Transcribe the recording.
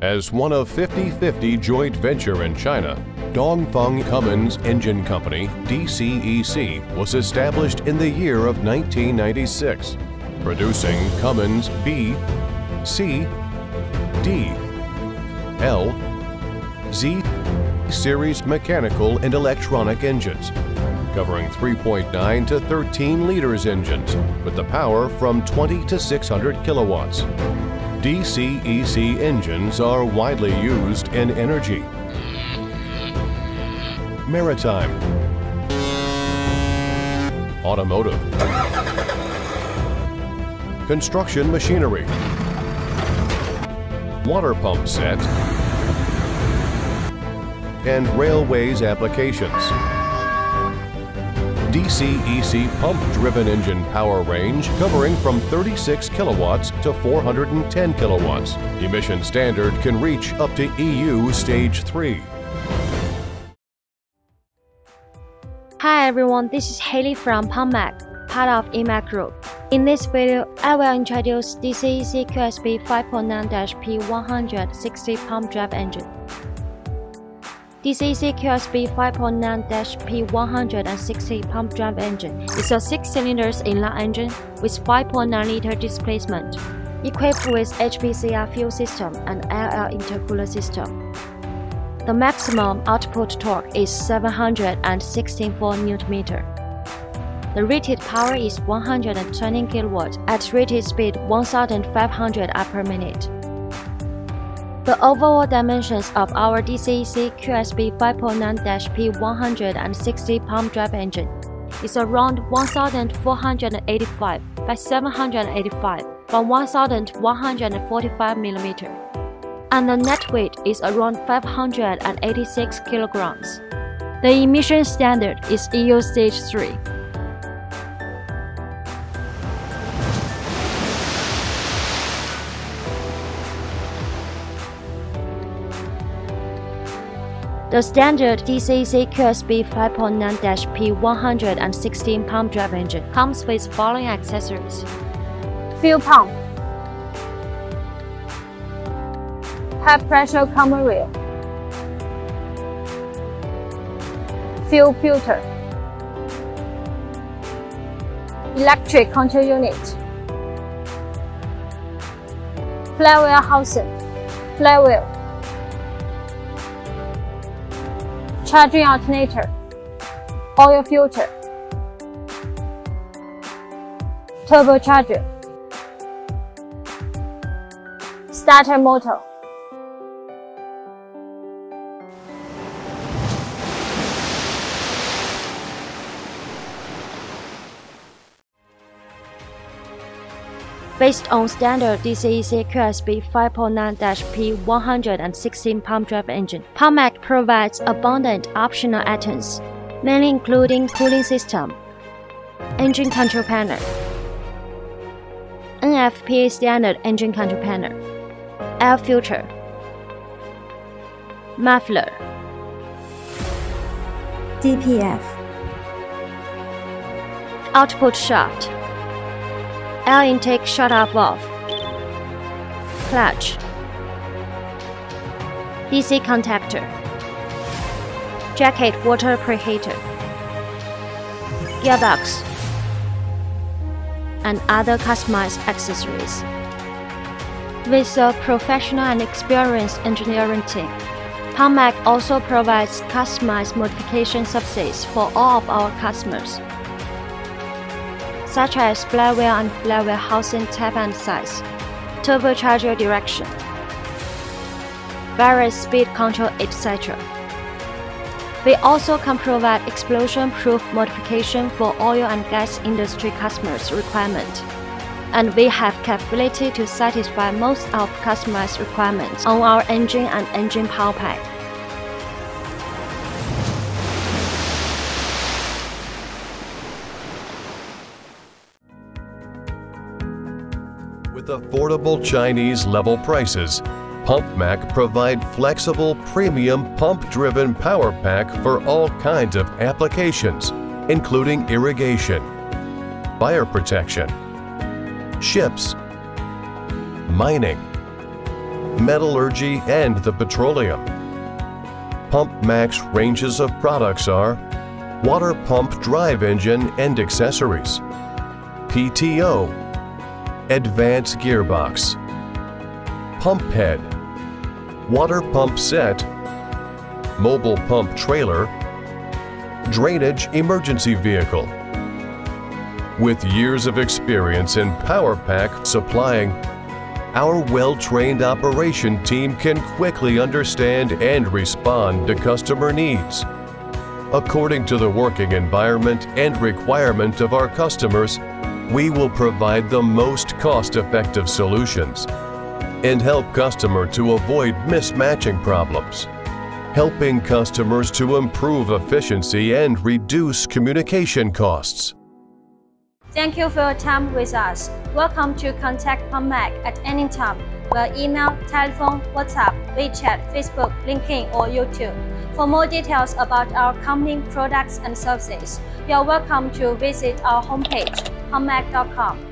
As one of 50-50 joint venture in China, Dongfeng Cummins Engine Company, DCEC, was established in the year of 1996, producing Cummins B, C, D, L, Z series mechanical and electronic engines, covering 3.9 to 13 liters engines with the power from 20 to 600 kilowatts. DCEC engines are widely used in energy, maritime, automotive, construction machinery, water pump set, and railways applications. DCEC pump-driven engine power range covering from 36 kilowatts to 410 kilowatts. Emission standard can reach up to EU Stage 3. Hi everyone, this is Haley from PumpMac, part of EMAC Group. In this video, I will introduce DCEC QSB 5.9-P160 pump drive engine. DCEC QSB 5.9-P160 pump drive engine is a 6-cylinder inline engine with 5.9-liter displacement, equipped with HPCR fuel system and LL intercooler system. The maximum output torque is 764 Nm. The rated power is 120 kW at rated speed 1500 per minute. The overall dimensions of our DCEC QSB 5.9-P160 pump drive engine is around 1485 by 785 by 1145 mm, and the net weight is around 586 kilograms. The emission standard is EU Stage 3. The standard DCC QSB 5.9-P160 pump drive engine comes with following accessories. Fuel pump. High pressure common rail. Fuel filter. Electric control unit. Flywheel housing. Flywheel charging alternator, oil filter, turbocharger, starter motor. Based on standard DCEC QSB 5.9-P160 pump drive engine, PumpMac provides abundant optional items, mainly including cooling system, engine control panel, NFPA standard engine control panel, air filter, muffler, DPF, output shaft, air intake shut-off valve, clutch, DC contactor, jacket water preheater, gearbox, and other customized accessories. With a professional and experienced engineering team, PumpMac also provides customized modification services for all of our customers such as flywheel and flywheel housing type and size, turbocharger direction, various speed control, etc. We also can provide explosion-proof modification for oil and gas industry customers' requirement. And we have capability to satisfy most of customers' requirements on our engine and engine power pack. With affordable Chinese level prices, PumpMac provide flexible premium pump-driven power pack for all kinds of applications, including irrigation, fire protection, ships, mining, metallurgy, and the petroleum. Pump Max ranges of products are water pump drive engine and accessories, PTO, advanced gearbox, pump head, water pump set, mobile pump trailer, drainage emergency vehicle. With years of experience in PowerPack supplying, our well-trained operation team can quickly understand and respond to customer needs. According to the working environment and requirement of our customers, we will provide the most cost-effective solutions and help customer to avoid mismatching problems, helping customers to improve efficiency and reduce communication costs. Thank you for your time with us. Welcome to contact PumpMac at any time via email, telephone, WhatsApp, WeChat, Facebook, LinkedIn, or YouTube. For more details about our company products and services, you are welcome to visit our homepage, pumpmac.com.